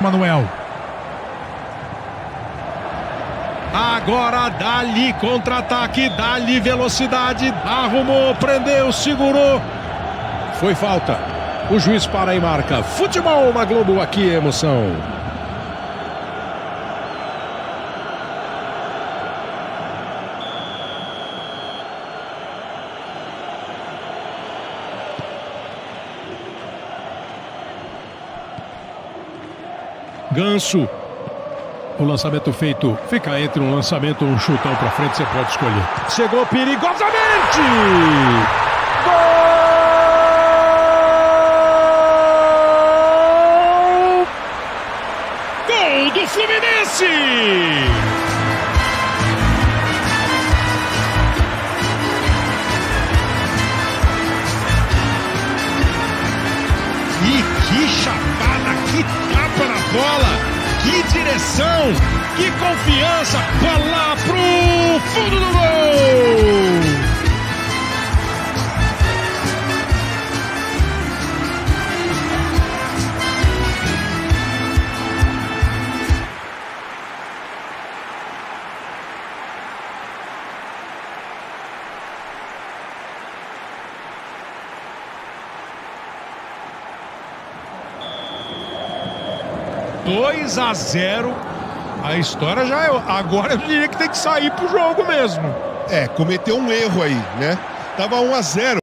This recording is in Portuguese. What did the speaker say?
Manuel. Agora dali contra-ataque, dali velocidade, arrumou, prendeu, segurou. Foi falta. O juiz para e marca. Futebol na Globo aqui, emoção. Ganso. O lançamento feito fica entre um lançamento e um chutão para frente, você pode escolher. Chegou perigosamente! Gol! Gol do Fluminense! Que confiança, bola pro 2 a 0 a história já é. Agora eu diria que tem que sair pro jogo mesmo. É, cometeu um erro aí, né? Tava 1 a 0